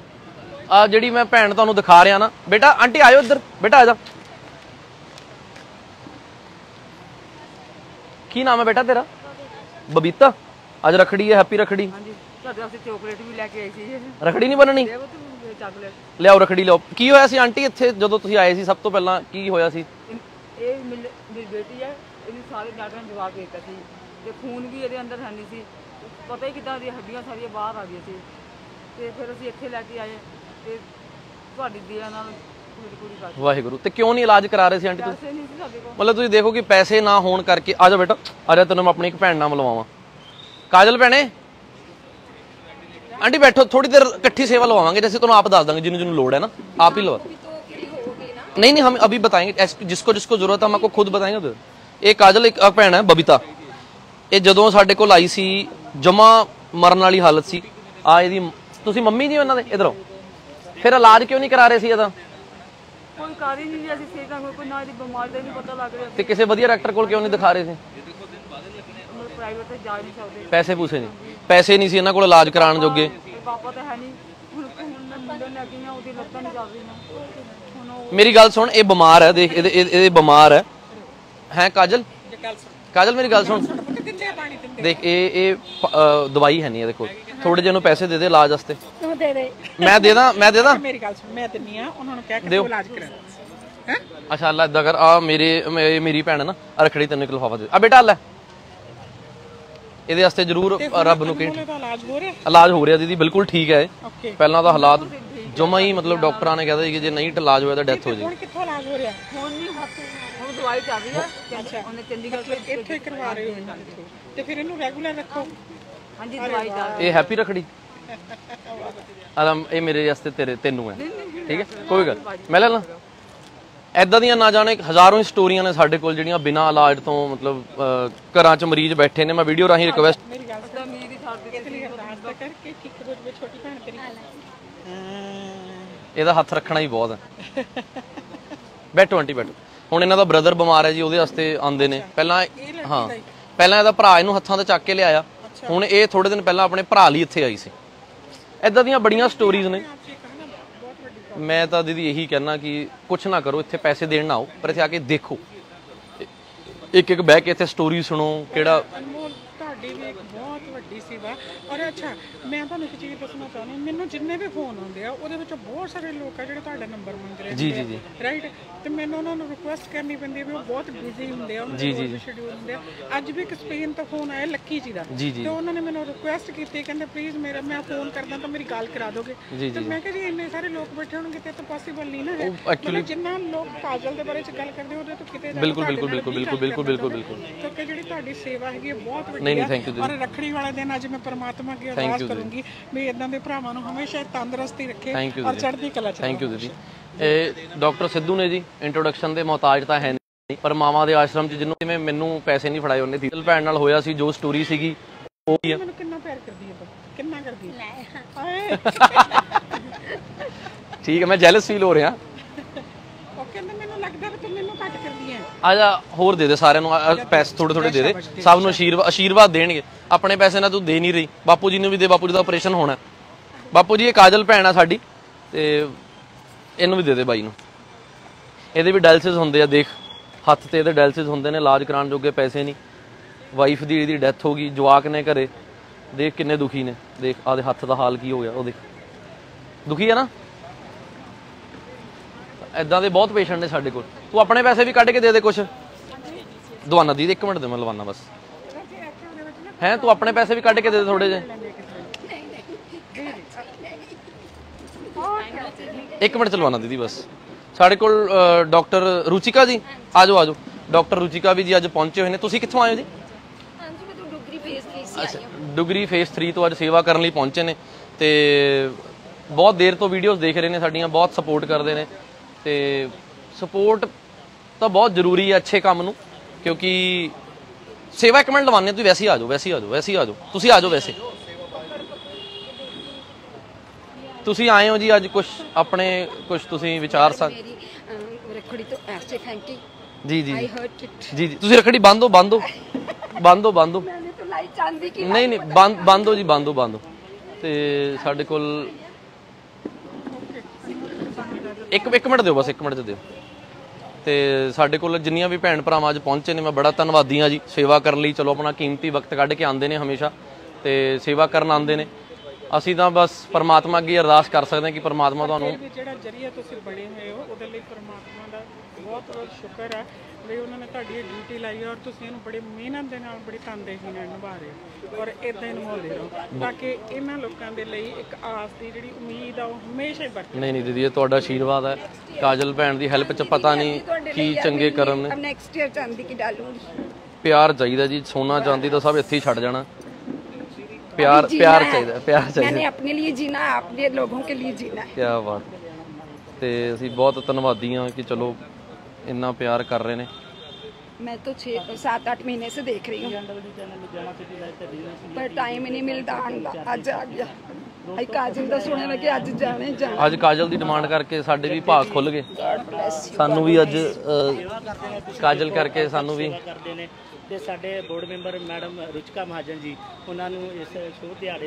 ਆ ਜਿਹੜੀ ਮੈਂ ਭੈਣ ਤੁਹਾਨੂੰ ਦਿਖਾ ਰਿਹਾ ਨਾ ਬੇਟਾ ਆਂਟੀ ਆਇਓ ਇੱਧਰ ਬੇਟਾ ਆ ਜਾ ਕੀ ਨਾਮ ਹੈ ਬੇਟਾ ਤੇਰਾ ਬਬੀਤਾ ਅੱਜ ਰਖੜੀ ਹੈ ਹੈਪੀ ਰਖੜੀ ਹਾਂਜੀ ਤੁਹਾਡੇ ਵਾਸਤੇ ਚਾਕਲੇਟ ਵੀ ਲੈ ਕੇ ਆਈ ਸੀ। ਰਖੜੀ ਨਹੀਂ ਬਣਨੀ ਚਾਕਲੇਟ ਲਿਆਓ ਰਖੜੀ ਲਿਆਓ। ਕੀ ਹੋਇਆ ਸੀ ਆਂਟੀ ਇੱਥੇ ਜਦੋਂ ਤੁਸੀਂ ਆਏ ਸੀ? ਸਭ ਤੋਂ ਪਹਿਲਾਂ ਕੀ ਹੋਇਆ ਸੀ? ਇਹ ਮੇਰੀ ਬੇਟੀ ਹੈ ਇਹਨੇ ਸਾਰੇ ਡਾਕਟਰਾਂ ਨੇ ਜਵਾਬ ਦੇ ਦਿੱਤਾ ਸੀ। ਤੇ ਖੂਨ ਵੀ ਇਹਦੇ ਅੰਦਰ ਹੈ ਨਹੀਂ ਸੀ। ਪਤਾ ਹੀ ਕਿਦਾਂ ਦੀ ਹੱਡੀਆਂ ਸਾਰੀਆਂ ਬਾਹਰ ਆ ਗਈਆਂ ਸੀ। ਤੇ ਫਿਰ ਅਸੀਂ ਇੱਥੇ ਲੈ ਕੇ ਆਏ। ਤੇ ਤੁਹਾਡੀ ਦਇਆ ਨਾਲ ਵਾਹਿਗੁਰੂ। ਤੇ ਕਿਉਂ ਨਹੀਂ ਇਲਾਜ ਕਰਾ ਰਹੇ ਸੀ ਆਂਟੀ ਤੁਸੀਂ? ਪੈਸੇ ਨਹੀਂ ਸੀ ਸਾਡੇ ਕੋਲ। ਮਤਲਬ ਤੁਸੀਂ ਦੇਖੋ ਕਿ ਪੈਸੇ ਨਾ ਹੋਣ ਕਰਕੇ ਆ ਜਾ ਬੇਟਾ ਆ ਜਾ ਤੈਨੂੰ ਮੈਂ ਆਪਣੀ ਇੱਕ ਭੈਣ ਨਾਲ ਮਿਲਵਾਵਾਂ। ਕਾਜਲ ਭੈਣੇ ਆਂਟੀ ਬੈਠੋ ਥੋੜੀ ਦੇਰ ਇਕੱਠੀ सेवा लवाएंगे जैसे ਤੁਹਾਨੂੰ ਆਪ ਦੱਸ ਦਾਂਗੇ ਜਿਹਨੂੰ ਜਿਹਨੂੰ ਲੋੜ है ना आप ही लगा नहीं नहीं हम अभी बताएंगे ऐस- जिसको जिसको जरूरत है हम आपको खुद बताएंगे उधर ਇਹ ਕਾਜਲ ਇੱਕ ਆਹ ਭੈਣ ਹੈ ਬਬੀਤਾ ਇਹ ਜਦੋਂ ਸਾਡੇ ਕੋਲ ਆਈ ਸੀ ਜਮਾ ਮਰਨ ਵਾਲੀ ਹਾਲਤ ਸੀ ਆ ਇਹਦੀ ਤੁਸੀਂ ਮੰਮੀ ਜੀ ਉਹਨਾਂ ਦੇ ਇਧਰ ਆਓ ਫਿਰ ਇਲਾਜ ਕਿਉਂ ਨਹੀਂ ਕਰਾ ਰਹੇ ਸੀ ਇਹਦਾ ਕੋਈ ਕਰ ਹੀ ਨਹੀਂ ਰਿਹਾ ਸੀ ਸੇਤਾ ਕੋਈ ਨਾ ਇਹਦੀ ਬਿਮਾਰੀ ਦਾ ਹੀ ਨਹੀਂ ਪਤਾ ਲੱਗ ਰਿਹਾ ਤੇ ਕਿਸੇ ਵਧੀਆ ਡਾਕਟਰ ਕੋਲ ਕਿਉਂ ਨਹੀਂ ਦਿਖਾ ਰਹੇ ਸੀ ਮਤਲਬ ਪ੍ਰਾਈਵੇਟ ਤੇ ਜਾ ਹੀ ਨਹੀਂ ਸਕਦੇ ਪੈਸੇ ਪੂਸੇ ਨਹੀਂ ਪੈਸੇ ਨਹੀਂ ਸੀ ਇਹਨਾਂ ਕੋਲ ਇਲਾਜ ਕਰਾਉਣ ਜੋਗੇ। ਤੇ ਪਾਪਾ ਤਾਂ ਹੈ ਨਹੀਂ ਹੁਣ ਹੁਣ ਮੁੰਡੇ ਨੇ ਅੱਗੇ ਉਹਦੀ ਲੱਤਾਂ ਨਹੀਂ ਚੱਲ ਰਹੀਆਂ ਹੁਣ ਉਹ ਮੇਰੀ ਗੱਲ ਸੁਣ ਇਹ ਬਿਮਾਰ ਹੈ ਦੇਖ ਇਹਦੇ ਇਹਦੇ ਬਿਮਾਰ ਹੈ। ਹੈ ਕਾਜਲ? ਕਾਜਲ ਮੇਰੀ ਗੱਲ ਸੁਣ। ਦੇਖ ਇਹ ਇਹ ਦਵਾਈ ਹੈ ਨਹੀਂ ਇਹਦੇ ਕੋਲ। ਥੋੜੇ ਜਿਹੇ ਨੂੰ ਪੈਸੇ ਦੇ ਦੇ ਇਲਾਜ ਵਾਸਤੇ। ਤੂੰ ਦੇ ਦੇ। ਮੈਂ ਦੇ ਦਾਂ ਮੈਂ ਦੇ ਦਾਂ? ਮੇਰੀ ਗੱਲ ਸੁਣ ਮੈਂ ਦਿੰਨੀ ਆ ਉਹਨਾਂ ਨੂੰ ਕਹਿ ਕੇ ਇਲਾਜ ਕਰਾ। ਹੈ? ਅੱਛਾ ਅੱਲਾ ਇਦਾਂ ਕਰ ਆ ਮੇਰੇ ਮੇਰੀ ਭੈਣ ਨਾ ਰੱਖੜੀ ਤੈਨੂੰ ਇੱਕ ਲਿਫਾਫਾ ਦੇ ਆ ਬੇਟਾ ਲੈ। ਇਹਦੇ ਵਾਸਤੇ ਜ਼ਰੂਰ ਰੱਬ ਨੂੰ ਕਹੀ ਉਹਨੇ ਦਾ ਇਲਾਜ ਹੋ ਰਿਹਾ? ਇਲਾਜ ਹੋ ਰਿਹਾ ਦੀਦੀ ਬਿਲਕੁਲ ਠੀਕ ਹੈ ਪਹਿਲਾਂ ਤਾਂ ਹਾਲਾਤ ਜਮਾ ਹੀ ਮਤਲਬ ਡਾਕਟਰਾਂ ਨੇ ਕਹਿੰਦਾ ਸੀ ਕਿ ਜੇ ਨਹੀਂ ਇਲਾਜ ਹੋਇਆ ਤਾਂ ਡੈਥ ਹੋ ਹੁਣ ਜਾਏਗੀ। ਕਿੱਥੋਂ ਇਲਾਜ ਹੋ ਰਿਹਾ? ਹੁਣ ਨਹੀਂ ਹੱਥ ਹੁਣ ਦਵਾਈ ਚੱਲ ਰਹੀ ਹੈ। ਉਹਨੇ ਚੰਡੀਗੜ੍ਹ ਤੋਂ ਇੱਥੇ ਹੀ ਕਰਵਾ ਰਹੇ ਹੋ। ਇਹਨਾਂ ਦੇ ਤੇ ਫਿਰ ਇਹਨੂੰ ਰੈਗੂਲਰ ਰੱਖੋ। ਹਾਂਜੀ ਦਵਾਈ ਚੱਲ ਰਹੀ ਇਹ ਹੈਪੀ ਰਖੜੀ? ਆਦਮ ਇਹ ਮੇਰੇ ਵਾਸਤੇ ਤੇਰੇ ਤੈਨੂੰ ਹੈ। ਠੀਕ ਹੈ? ਕੋਈ ਗੱਲ। ਮੈਂ ਲੈ ਲਾਂ। ਐਦਾਂ ਦੀਆਂ ਨਾ ਜਾਣੇ ਹਜ਼ਾਰਾਂ ਹੀ ਸਟੋਰੀਆਂ ਨੇ ਸਾਡੇ ਕੋਲ ਜਿਹੜੀਆਂ ਬਿਨਾਂ ਇਲਾਜ ਤੋਂ ਮਤਲਬ ਘਰਾਂ 'ਚ ਮਰੀਜ਼ ਬੈਠੇ ਨੇ। ਮੈਂ ਵੀਡੀਓ ਰਾਹੀਂ ਰਿਕਵੈਸਟ ਮੇਰੀ ਗੱਲ ਸੁਣ ਮੇਰੀ ਸਾਡੀ ਇਸ ਲਈ ਅਰਦਾਸ ਤਾਂ ਕਰਕੇ ਕਿ ਇੱਕ ਦੋ ਵਿੱਚ ਛੋਟੀ ਭੈਣ ਤੇਰੀ ਹਾਂ ਇਹਦਾ ਹੱਥ ਰੱਖਣਾ ਹੀ ਬਹੁਤ ਹੈ। ਬੈਠੋ ਆਂਟੀ ਬੈਠੋ। ਹੁਣ ਇਹਨਾਂ ਦਾ ਬ੍ਰਦਰ ਬਿਮਾਰ ਹੈ ਜੀ ਉਹਦੇ ਵਾਸਤੇ ਆਉਂਦੇ ਨੇ। ਪਹਿਲਾਂ ਹਾਂ ਪਹਿਲਾਂ ਇਹਦਾ ਭਰਾ ਇਹਨੂੰ ਹੱਥਾਂ ਤੇ ਚੱਕ ਕੇ ਲਿਆਇਆ। ਹੁਣ ਇਹ ਥੋੜੇ ਦਿਨ ਪਹਿਲਾਂ ਆਪਣੇ ਭਰਾ ਲਈ ਇੱਥੇ ਆਈ ਸੀ। ਐਦਾਂ ਦੀਆਂ ਬੜੀਆਂ ਸਟੋਰੀਜ਼ ਨੇ। ਮੈਂ ਤਾਂ ਦੀਦੀ ਇਹੀ ਕਹਿਣਾ ਕਿ ਕੁਛ ਨਾ ਕਰੋ, ਇੱਥੇ ਪੈਸੇ ਦੇਣ ਨਾ ਆਓ, ਪਰ ਇੱਥੇ ਆ ਕੇ ਦੇਖੋ। ਇੱਕ ਇੱਕ ਬਹਿ ਕੇ ਇੱਥੇ ਸਟੋਰੀ ਸੁਣੋ, ਕਿਹੜਾ ਤੁਹਾਡੀ ਵੀ ਇੱਕ ਬਹੁਤ ਵੱਡੀ ਸੇਵਾ ਔਰ ਅੱਛਾ ਮੈਂ ਤੁਹਾਨੂੰ ਇੱਕ ਚੀਜ਼ ਦੱਸਣਾ ਚਾਹੁੰਦੀ ਮੈਨੂੰ ਜਿੰਨੇ ਵੀ ਫੋਨ ਆਉਂਦੇ ਆ ਉਹਦੇ ਵਿੱਚੋਂ ਬਹੁਤ ਸਾਰੇ ਲੋਕ ਆ ਜਿਹੜੇ ਤੁਹਾਡਾ ਨੰਬਰ ਮੰਗ ਰਹੇ ਜੀ ਜੀ ਜੀ। ਰਾਈਟ ਤੇ ਮੈਨੂੰ ਉਹਨਾਂ ਨੂੰ ਰਿਕੁਐਸਟ ਕਰਨੀ ਪੈਂਦੀ ਹੈ ਵੀ ਉਹ ਬਹੁਤ ਬਿਜ਼ੀ ਹੁੰਦੇ ਆ ਉਹਨਾਂ ਦੇ ਸ਼ਡਿਊਲ ਹੁੰਦੇ ਆ। ਅੱਜ ਵੀ ਇੱਕ ਸਪੇਨ ਤੋਂ ਫੋਨ ਆਇਆ ਲੱਕੀ ਜੀ ਦਾ। ਤੇ ਉਹਨਾਂ ਨੇ ਮੈਨੂੰ ਰਿਕੁਐਸਟ ਕੀਤੀ ਕਹਿੰਦੇ ਪਲੀਜ਼ ਮੇਰਾ ਮੈਂ ਫੋਨ ਕਰਦਾ ਤਾਂ ਮੇਰੀ ਗੱਲ ਕਰਾ ਦੋਗੇ। ਤੇ ਮੈਂ ਕਿਹਾ ਜੀ ਇੰਨੇ ਸਾਰੇ ਲੋਕ ਬੈਠੇ ਹੋਣਗੇ ਤੇ ਤਾਂ ਪੋਸੀਬਲ ਨਹੀਂ ਨਾ ਹੈ। ਜਿੰਨਾ ਲੋਕ ਕਾਜਲ ਦੇ ਬਾਰੇ ਚ ਗੱਲ ਕਰਦੇ ਉਹਦੇ ਤੋਂ ਕਿਤੇ ਬਿਲਕੁਲ, ਬਿਲਕੁਲ, ਬਿਲਕੁਲ, ਬਿਲਕੁਲ, ਬਿਲਕੁਲ, ਬਿਲਕੁਲ। ਕਿਉਂਕਿ ਜਿਹੜੀ ਤੁਹਾਡੀ ਸੇਵਾ ਹੈਗੀ ਬਹੁਤ ਵੱਡੀ ਹੈ thank you, ਔਰ ਰੱਖੜੀ ਵਾਲੇ ਦਿਨ ਅੱਜ ਮੈਂ ਪਰਮਾਤਮਾ ਅੱਗੇ ਅਰਦਾਸ ਕਰੂੰਗੀ ਵੀ ਇਦਾਂ ਦੇ ਭਰਾਵਾਂ ਨੂੰ ਹਮੇਸ਼ਾ ਤੰਦਰੁਸਤੀ ਰੱਖੇ ਔਰ। ਚੜ੍ਹਦੀ ਕਲਾ ਚ ਥੈਂਕ ਯੂ ਦੀਦੀ ਇਹ ਡਾਕਟਰ ਸਿੱਧੂ ਨੇ ਜੀ ਇੰਟਰੋਡਕਸ਼ਨ ਦੇ ਮੁਹਤਾਜ ਤਾਂ ਹੈ ਨਹੀਂ ਪਰ ਮਾਵਾਂ ਦੇ ਆਸ਼ਰਮ 'ਚ ਜਿਹਨੂੰ ਜਿਵੇਂ ਮੈਨੂੰ ਪੈਸੇ ਨਹੀਂ ਫੜਾਏ ਉਹਨੇ ਦਿਲ ਭੈਣ ਨਾਲ ਹੋਇਆ ਸੀ ਜੋ ਸਟੋਰੀ ਸੀਗੀ ਉਹ ਹੀ ਮੈਨੂੰ ਕਿੰਨਾ ਪਿਆਰ ਕਰਦੀ ਹੈ ਤੂੰ? ਕਿੰਨਾ ਕਰਦੀ ਹੈ? ਹਾਏ। ਠੀਕ ਹੈ ਮੈਂ ਜੈਲਸ ਫੀਲ ਹੋ ਰਿਹਾ। ਕਹਿੰਦਾ ਮੈਨੂੰ ਲੱਗਦਾ ਵੀ ਤੂੰ ਮੈਨੂੰ ਘੱਟ ਕਰਦੀ ਹੈ ਆ ਜਾ ਹੋਰ ਦੇ ਦੇ ਸਾਰਿਆਂ ਨੂੰ ਆਹ- ਪੈਸੇ ਥੋੜੇ ਥੋੜੇ ਦੇ ਦੇ। ਸਭ ਨੂੰ ਆਸ਼ੀਰਵਾਦ ਆਸ਼ੀਰਵਾਦ ਦੇਣਗੇ। ਆਪਣੇ ਪੈਸੇ ਨਾਲ ਤੂੰ ਦੇ ਨਹੀਂ ਰਹੀ। ਬਾਪੂ ਜੀ ਨੂੰ ਵੀ ਦੇ ਬਾਪੂ ਜੀ ਦਾ ਆਪਰੇਸ਼ਨ ਹੋਣਾ। ਬਾਪੂ ਜੀ ਇਹ ਕਾਜਲ ਭੈਣ ਆ ਸਾਡੀ ਤੇ ਇਹਨੂੰ ਵੀ ਦੇ ਦੇ ਬਾਈ ਨੂੰ। ਇਹਦੇ ਵੀ ਡਾਇਲਸਿਸ ਹੁੰਦੇ ਆ ਦੇਖ। ਹੱਥ ਤੇ ਇਹਦੇ ਡਾਇਲਸਿਸ ਹੁੰਦੇ ਨੇ ਇਲਾਜ ਕਰਾਉਣ ਜੋਗੇ ਪੈਸੇ ਨਹੀਂ। ਵਾਈਫ ਦੀ ਇਹਦੀ ਡੈਥ ਹੋ ਗਈ ਜਵਾਕ ਨੇ ਘਰੇ। ਦੇਖ ਕਿੰਨੇ ਦੁਖੀ ਨੇ। ਦੇਖ ਆਦੇ ਹੱਥ ਦਾ ਹਾਲ ਕੀ ਹੋ ਗਿਆ ਉਹ ਦੇਖ। ਦੁਖੀ ਹੈ ਨਾ? ਐਦਾਂ ਦੇ ਬਹੁਤ ਪੇਸ਼ੈਂਟ ਨੇ ਸਾਡੇ ਕੋਲ। ਤੂੰ ਆਪਣੇ ਪੈਸੇ ਵੀ ਕੱਢ ਕੇ ਦੇ ਦੇ ਕੁਛ। ਦਵਾਨਾ ਦੀ ਇੱਕ ਮਿੰਟ ਦੇ ਮੈਂ ਲਵਾਨਾ ਬਸ। ਹੈ ਤੂੰ ਆਪਣੇ ਪੈਸੇ ਵੀ ਕੱਢ ਕੇ ਦੇ ਦੇ ਥੋੜੇ ਜਿਹੇ। ਇੱਕ ਮਿੰਟ ਚਲਵਾਨਾ ਦੀਦੀ ਬਸ। ਸਾਡੇ ਕੋਲ ਡਾਕਟਰ ਰੁਚਿਕਾ ਜੀ। ਆਜੋ ਆਜੋ। ਡਾਕਟਰ ਰੁਚਿਕਾ ਵੀ ਜੀ ਅੱਜ ਪਹੁੰਚੇ ਹੋਏ ਨੇ। ਤੁਸੀਂ ਕਿੱਥੋਂ ਆਏ ਹੋ ਜੀ? ਹਾਂਜੀ ਮੈਂ ਤਾਂ ਡੁਗਰੀ ਫੇਸ ਤੇ ਸੀ ਅੱਛਾ ਡੁਗਰੀ ਫੇਸ 3 ਤੋਂ ਅੱਜ ਸੇਵਾ ਕਰਨ ਲਈ ਪਹੁੰਚੇ ਨੇ ਤੇ ਬਹੁਤ ਦੇਰ ਤੋਂ ਵੀਡੀਓਜ਼ ਦੇਖ ਰਹੇ ਨੇ ਸਾਡੀਆਂ ਬਹੁਤ ਸਪੋਰਟ ਕਰਦੇ ਨੇ। ਤੇ ਸਪੋਰਟ ਤਾਂ ਬਹੁਤ ਜ਼ਰੂਰੀ ਹੈ ਅੱਛੇ ਕੰਮ ਨੂੰ ਕਿਉਂਕਿ ਸੇਵਾ ਇੱਕ ਮਿੰਟ ਲਵਾਨੇ ਤੁਸੀਂ ਵੈਸੇ ਹੀ ਆ ਜਾਓ ਵੈਸੇ ਹੀ ਆ ਜਾਓ ਵੈਸੇ ਹੀ ਆ ਜਾਓ ਤੁਸੀਂ ਆ ਜਾਓ ਵੈਸੇ। ਤੁਸੀਂ ਆਏ ਹੋ ਜੀ ਅੱਜ ਕੁਝ ਆਪਣੇ ਕੁਝ ਤੁਸੀਂ ਵਿਚਾਰ ਸਕ ਰਖੜੀ ਤੋਂ ਐਸੇ ਥੈਂਕ ਯੂ ਜੀ ਜੀ ਜੀ। ਜੀ ਤੁਸੀਂ ਰਖੜੀ ਬੰਦੋ ਬੰਦੋ ਬੰਦੋ ਬੰਦੋ ਨਹੀਂ ਨਹੀਂ ਬੰਦੋ ਜੀ। ਬੰਦੋ ਬੰਦੋ ਤੇ ਸਾਡੇ ਕੋਲ ਇੱਕ ਇੱਕ ਮਿੰਟ ਦਿਓ ਬਸ, ਇੱਕ ਮਿੰਟ ਦਿਓ। ਤੇ ਸਾਡੇ ਕੋਲ ਜਿੰਨੀਆਂ ਵੀ ਭੈਣ ਭਰਾਵਾਂ ਅੱਜ ਪਹੁੰਚੇ ਨੇ, ਮੈਂ ਬੜਾ ਧੰਨਵਾਦੀ ਹਾਂ ਜੀ। ਸੇਵਾ ਕਰਨ ਲਈ ਚਲੋ ਆਪਣਾ ਕੀਮਤੀ ਵਕਤ ਕੱਢ ਕੇ ਆਉਂਦੇ ਨੇ ਹਮੇਸ਼ਾ, ਤੇ ਸੇਵਾ ਕਰਨ ਆਉਂਦੇ ਨੇ। ਅਸੀਂ ਤਾਂ ਬਸ ਪਰਮਾਤਮਾ ਅੱਗੇ ਅਰਦਾਸ ਕਰ ਸਕਦੇ ਹਾਂ ਕਿ ਪਰਮਾਤਮਾ ਤੁਹਾਨੂੰ ਜਿਹੜਾ ਜਰੀਆ ਤੁਸੀਂ ਬਣੇ ਹੋਏ ਹੋ, ਉਹਦੇ ਲਈ ਪਰਮਾਤਮਾ ਦਾ ਬਹੁਤ ਬਹੁਤ ਸ਼ੁਕਰ ਹੈ। ਵੀ ਉਹਨਾਂ ਨੇ ਤੁਹਾਡੀ ਇਹ ਡਿਊਟੀ ਲਾਈ ਹੈ ਔਰ ਤੁਸੀਂ ਇਹਨੂੰ ਬੜੇ ਮਿਹਨਤ ਦੇ ਨਾਲ ਬੜੀ ਤਨਦੇਹੀ ਨਾਲ ਨਿਭਾ ਰਹੇ ਹੋ ਔਰ ਇਦਾਂ ਹੀ ਨਿਭਾਉਂਦੇ ਰਹੋ ਤਾਂ ਕਿ ਇਹਨਾਂ ਲੋਕਾਂ ਦੇ ਲਈ ਇੱਕ ਆਸ ਦੀ ਜਿਹੜੀ ਉਮੀਦ ਆ ਉਹ ਹਮੇਸ਼ਾ ਹੀ ਬਰਕਰਾਰ ਨਹੀਂ ਨਹੀਂ ਦੀਦੀ ਇਹ ਤੁਹਾਡਾ ਆਸ਼ੀਰਵਾਦ ਹੈ ਕਾਜਲ ਭੈਣ ਦੀ ਹੈਲਪ 'ਚ ਪਤਾ ਨਹੀਂ ਕੀ ਚੰਗੇ ਕਰਨ ਨੇ नेक्स्ट ईयर चांदी की डालूंगी ਪਿਆਰ ਚਾਹੀਦਾ ਜੀ ਸੋਨਾ ਚਾਂਦੀ ਤਾਂ ਸਭ ਇੱਥੇ ਹੀ ਛੱਡ ਜਾਣਾ ਪਿਆਰ ਪਿਆਰ ਚਾਹੀਦਾ ਪਿਆਰ ਚਾਹੀਦਾ मैंने अपने लिए जीना है अपने लोगों के लिए जीना है ਕੀ ਬਾਤ ਤੇ ਅਸੀਂ ਬਹੁਤ ਧੰਨਵਾਦੀ ਹਾਂ ਕਿ ਚਲੋ ਇੰਨਾ ਪਿਆਰ ਕਰ ਰਹੇ ਨੇ मैं तो छः सात आठ महीने से देख रही हूँ पर टाइम ही नहीं मिलता आने का अज आ गया आई काजल का सुने लगे अज जाने ही जाना ਅੱਜ ਕਾਜਲ ਦੀ ਡਿਮਾਂਡ ਕਰਕੇ ਸਾਡੇ ਵੀ ਭਾਗ ਖੁੱਲ ਗਏ गॉड ब्लेस यू ਸਾਨੂੰ ਵੀ ਅੱਜ ਅ, ਕਾਜਲ ਕਰਕੇ ਸਾਨੂੰ ਵੀ ਕਰਦੇ ਨੇ ਤੇ ਸਾਡੇ board member madam Ruchika Mahajan ji ਉਹਨਾਂ ਨੂੰ ਇਸ ਸ਼ੁਭ ਦਿਹਾੜੇ